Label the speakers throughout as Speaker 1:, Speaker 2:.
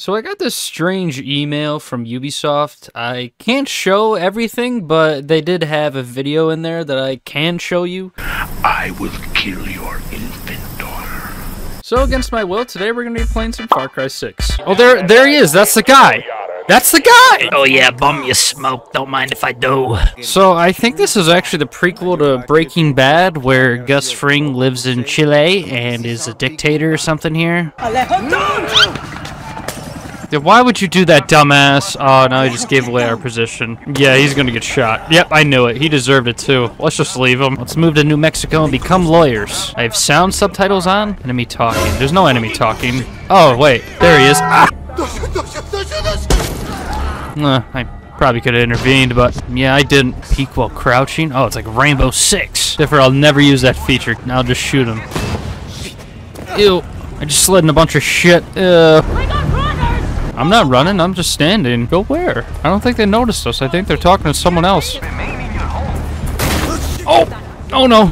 Speaker 1: So I got this strange email from Ubisoft. I can't show everything, but they did have a video in there that I can show you.
Speaker 2: I will kill your infant daughter.
Speaker 1: So against my will, today we're gonna be playing some Far Cry 6. Oh, there, there he is. That's the guy. That's the guy.
Speaker 3: Oh yeah, bum you smoke. Don't mind if I do.
Speaker 1: So I think this is actually the prequel to Breaking Bad, where Gus Fring lives in Chile and is a dictator or something here. Yeah, why would you do that, dumbass? Oh, no, he just gave away our position. Yeah, he's gonna get shot. Yep, I knew it. He deserved it, too. Let's just leave him. Let's move to New Mexico and become lawyers. I have sound subtitles on. Enemy talking. There's no enemy talking. Oh, wait. There he is. Ah! Uh, I probably could have intervened, but yeah, I didn't. Peek while crouching. Oh, it's like Rainbow Six. Therefore, I'll never use that feature. Now I'll just shoot him. Ew. I just slid in a bunch of shit. Uh, I'm not running. I'm just standing. Go where? I don't think they noticed us. I think they're talking to someone else. Oh! Oh no!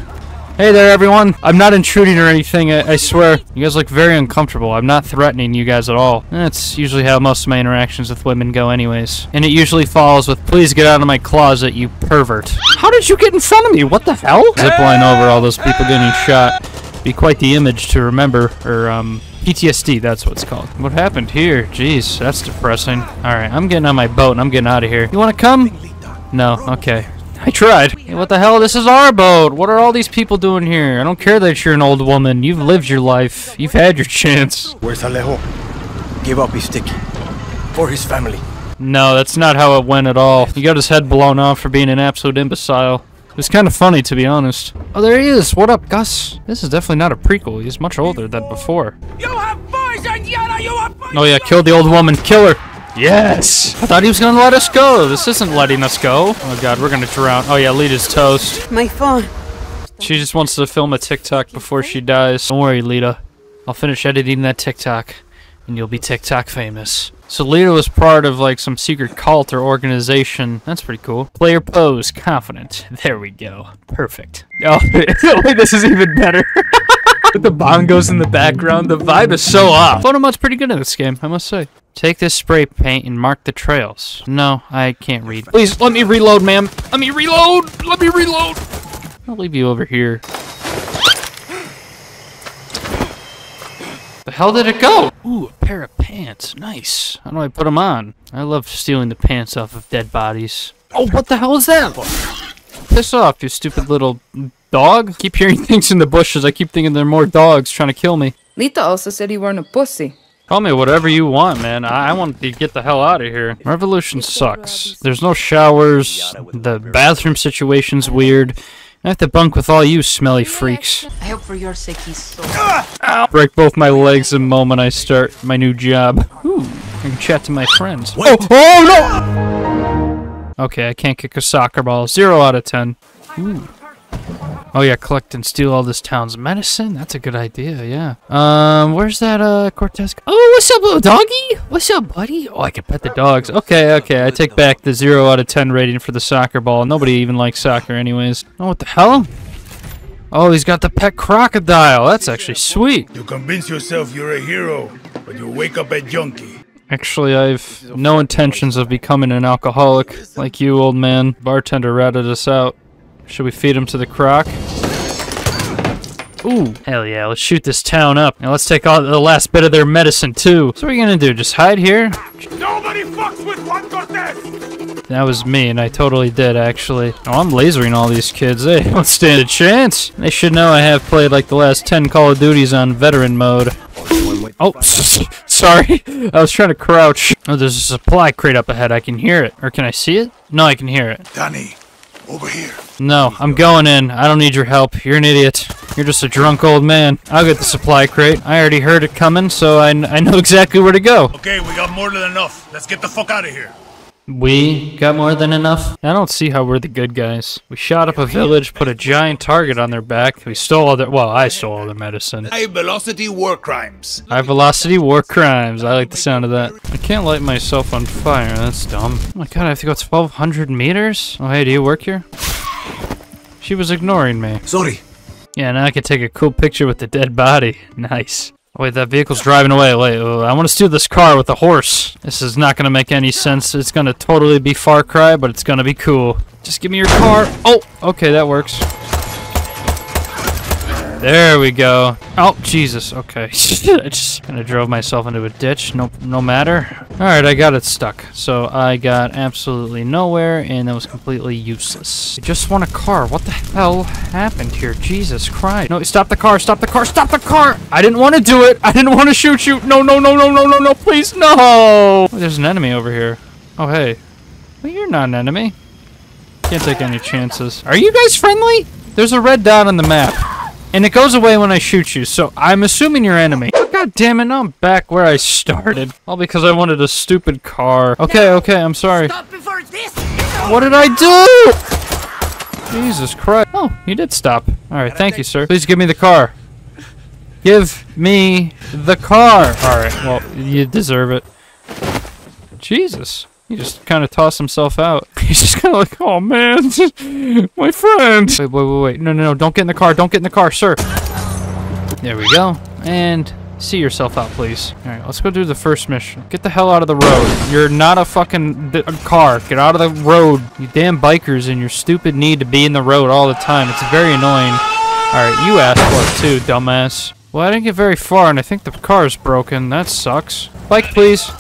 Speaker 1: Hey there, everyone. I'm not intruding or anything, I, I, swear. You guys look very uncomfortable. I'm not threatening you guys at all. That's usually how most of my interactions with women go anyways. And it usually follows with, please get out of my closet, you pervert. How did you get in front of me? What the hell? Zipline over all those people getting shot. Be quite the image to remember, or, um, PTSD, that's what it's called. What happened here? Jeez, that's depressing. Alright, I'm getting on my boat and I'm getting out of here. You wanna come? No, okay. I tried. Hey, what the hell? This is our boat. What are all these people doing here? I don't care that you're an old woman. You've lived your life. You've had your chance.
Speaker 4: Where's Alejo? Give up his stick. For his family.
Speaker 1: No, that's not how it went at all. He got his head blown off for being an absolute imbecile. It was kind of funny, to be honest. Oh, there he is. What up, Gus? This is definitely not a prequel. He's much older than before.
Speaker 5: You have poisoned Yara! You have
Speaker 1: Oh yeah, kill the old woman. Kill her. Yes! I thought he was gonna let us go. This isn't letting us go. Oh god, we're gonna drown. Oh yeah, Lita's toast.
Speaker 6: My phone.
Speaker 1: She just wants to film a TikTok before she dies. Don't worry, Lita. I'll finish editing that TikTok, and you'll be TikTok famous. So Lita was part of like some secret cult or organization. That's pretty cool. Player pose, confident. There we go. Perfect. Oh, this is even better. With the bongos in the background, the vibe is so off. Photo mod's pretty good in this game, I must say. Take this spray paint and mark the trails. No, I can't read. Please, let me reload, ma'am. Let me reload. Let me reload. I'll leave you over here. The hell did it go? Ooh, a pair of pants. Nice. How do I put them on? I love stealing the pants off of dead bodies. Oh, what the hell is that? Piss off, you stupid little dog. Keep hearing things in the bushes. I keep thinking there are more dogs trying to kill me.
Speaker 6: Lita also said you weren't a pussy.
Speaker 1: Call me whatever you want, man. I, I want to get the hell out of here. Revolution sucks. There's no showers. The bathroom situation's weird. I have to bunk with all you smelly freaks.
Speaker 6: I hope for your sake he's so.
Speaker 1: Ow. Break both my legs the moment I start my new job. Ooh, I can chat to my friends. Oh, oh no! Okay, I can't kick a soccer ball. Zero out of ten. Ooh. Oh yeah, collect and steal all this town's medicine. That's a good idea, yeah. Um, where's that, uh, Cortez? Oh, what's up, little doggy? What's up, buddy? Oh, I can pet the dogs. Okay, okay, I take back the 0 out of 10 rating for the soccer ball. Nobody even likes soccer anyways. Oh, what the hell? Oh, he's got the pet crocodile. That's actually sweet.
Speaker 2: You convince yourself you're a hero, but you wake up a junkie.
Speaker 1: Actually, I've no intentions of becoming an alcoholic like you, old man. Bartender ratted us out. Should we feed him to the croc? Ooh, hell yeah, let's shoot this town up. Now let's take all the last bit of their medicine too. So what are we gonna do, just hide here?
Speaker 5: Nobody fucks with Juan Cortez!
Speaker 1: That was me, and I totally did, actually. Oh, I'm lasering all these kids. They don't stand a chance. They should know I have played like the last 10 Call of Duties on veteran mode. Oh, sorry. I was trying to crouch. Oh, there's a supply crate up ahead. I can hear it. Or can I see it? No, I can hear it.
Speaker 2: Dani, over here.
Speaker 1: No, I'm going in. I don't need your help. You're an idiot. You're just a drunk old man. I'll get the supply crate. I already heard it coming, so I, I know exactly where to go.
Speaker 2: Okay, we got more than enough. Let's get the fuck out of here.
Speaker 1: We got more than enough? I don't see how we're the good guys. We shot up a village, put a giant target on their back. We stole all their, well, I stole all their medicine.
Speaker 2: High velocity war crimes.
Speaker 1: High velocity war crimes. I like the sound of that. I can't light myself on fire. That's dumb. Oh my god, I have to go 1,200 meters? Oh, hey, do you work here? She was ignoring me.
Speaker 4: Sorry.
Speaker 1: Yeah, now I can take a cool picture with the dead body. Nice. Wait, that vehicle's driving away. Wait, uh, I want to steal this car with a horse. This is not going to make any sense. It's going to totally be Far Cry, but it's going to be cool. Just give me your car. Oh, okay, that works. There we go. Oh, Jesus. Okay. I just kind of drove myself into a ditch. No, no matter. All right, I got it stuck. So I got absolutely nowhere, and that was completely useless. I just want a car. What the hell happened here? Jesus Christ. No, stop the car. Stop the car. Stop the car. I didn't want to do it. I didn't want to shoot you. No, no, no, no, no, no, no. Please, no. Oh, there's an enemy over here. Oh, hey. Well, you're not an enemy. Can't take any chances. Are you guys friendly? There's a red dot on the map. And it goes away when I shoot you, so I'm assuming you're enemy. God damn it, now I'm back where I started. All because I wanted a stupid car. Okay, okay, I'm sorry.
Speaker 5: Stop before this!
Speaker 1: What did I do? Jesus Christ. Oh, you did stop. Alright, thank you, sir. Please give me the car. Give me the car. Alright, well, you deserve it. Jesus. He just kind of tossed himself out. He's just kind of like, oh man, my friend. Wait, wait, wait, wait. No, no, no. Don't get in the car. Don't get in the car, sir. There we go. And see yourself out, please. All right, let's go do the first mission. Get the hell out of the road. You're not a fucking car. Get out of the road. You damn bikers and your stupid need to be in the road all the time. It's very annoying. All right, you asked for it too, dumbass. Well, I didn't get very far, and I think the car's broken. That sucks. Bike, please.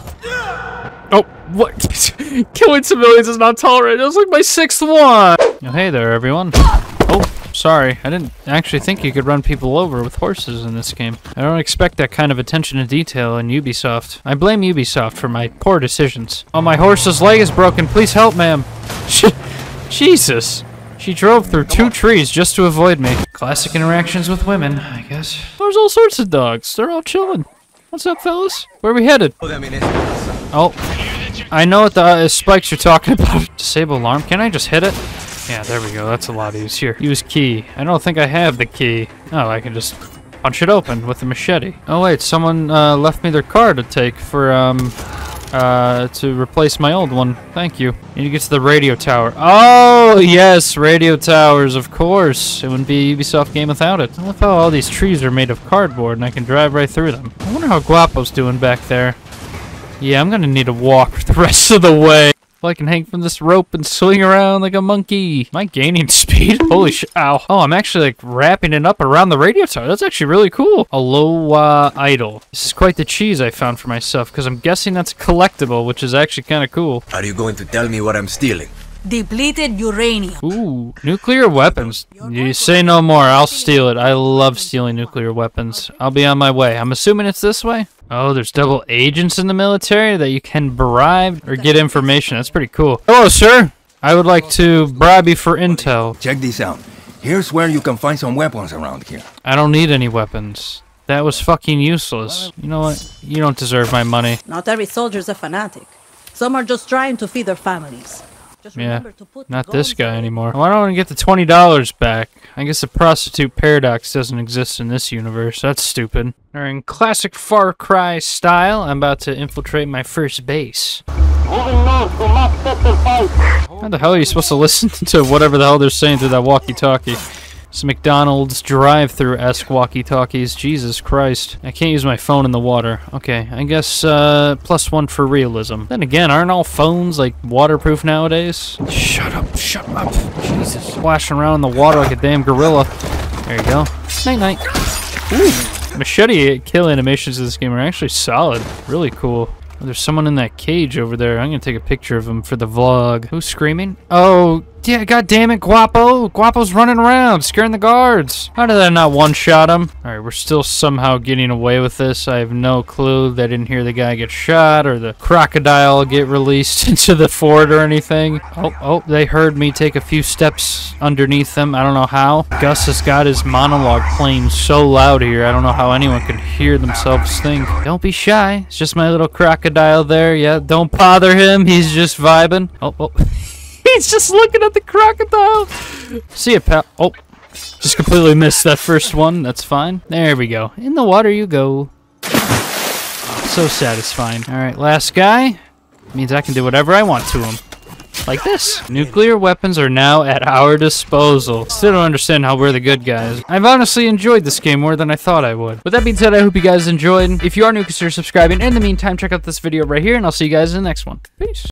Speaker 1: What? Killing civilians is not tolerated. That was like my sixth one. Oh, hey there, everyone. Oh, sorry. I didn't actually think you could run people over with horses in this game. I don't expect that kind of attention to detail in Ubisoft. I blame Ubisoft for my poor decisions. Oh, my horse's leg is broken. Please help, ma'am. Jesus. She drove through two trees just to avoid me. Classic interactions with women, I guess. There's all sorts of dogs. They're all chilling. What's up, fellas? Where are we headed? Oh, I know what the uh, spikes you're talking about. Disable alarm. Can I just hit it? Yeah, there we go. That's a lot easier. Use key. I don't think I have the key. Oh, I can just punch it open with a machete. Oh wait, someone uh, left me their car to take for um uh to replace my old one. Thank you. Need to get to the radio tower. Oh yes, radio towers. Of course, it wouldn't be Ubisoft game without it. I love how all these trees are made of cardboard and I can drive right through them. I wonder how Guapo's doing back there. Yeah, I'm gonna need to walk the rest of the way. If I can hang from this rope and swing around like a monkey. Am I gaining speed? Holy sh- ow. Oh, I'm actually like wrapping it up around the radio tower. That's actually really cool. Aloha uh, Idol. This is quite the cheese I found for myself because I'm guessing that's collectible, which is actually kind of cool.
Speaker 4: Are you going to tell me what I'm stealing?
Speaker 7: Depleted uranium.
Speaker 1: Ooh, nuclear weapons. You say no more. I'll steal it. I love stealing nuclear weapons. I'll be on my way. I'm assuming it's this way. Oh, there's double agents in the military that you can bribe or get information. That's pretty cool. Hello, sir. I would like to bribe you for intel.
Speaker 2: Check this out. Here's where you can find some weapons around here.
Speaker 1: I don't need any weapons. That was fucking useless. You know what? You don't deserve my money.
Speaker 7: Not every soldier's a fanatic. Some are just trying to feed their families. Just
Speaker 1: Yeah,
Speaker 7: remember to put the
Speaker 1: not this guy anymore. Why don't I get the twenty dollars back? I guess the prostitute paradox doesn't exist in this universe. That's stupid. Or in classic Far Cry style, I'm about to infiltrate my first base. How the hell are you supposed to listen to whatever the hell they're saying through that walkie-talkie? It's McDonald's drive-through-esque walkie-talkies. Jesus Christ. I can't use my phone in the water. Okay, I guess uh, plus one for realism. Then again, aren't all phones like waterproof nowadays? Shut up, shut up. Jesus. Splashing around in the water like a damn gorilla. There you go. Night-night. Ooh. Machete kill animations in this game are actually solid. Really cool. There's someone in that cage over there. I'm gonna take a picture of him for the vlog. Who's screaming? Oh, yeah, god damn it, Guapo. Guapo's running around, scaring the guards. How did I not one-shot him? Alright, we're still somehow getting away with this. I have no clue. They didn't hear the guy get shot or the crocodile get released into the fort or anything. Oh, oh, they heard me take a few steps underneath them. I don't know how. Gus has got his monologue playing so loud here. I don't know how anyone can hear themselves think. Don't be shy. It's just my little crocodile there. Yeah, don't bother him. He's just vibing. Oh, oh. He's just looking at the crocodile. See ya, pal. Oh, just completely missed that first one. That's fine. There we go. In the water you go. So satisfying. All right, last guy. Means I can do whatever I want to him. Like this. Nuclear weapons are now at our disposal. Still don't understand how we're the good guys. I've honestly enjoyed this game more than I thought I would. With that being said, I hope you guys enjoyed. If you are new, consider subscribing. In the meantime, check out this video right here, and I'll see you guys in the next one. Peace.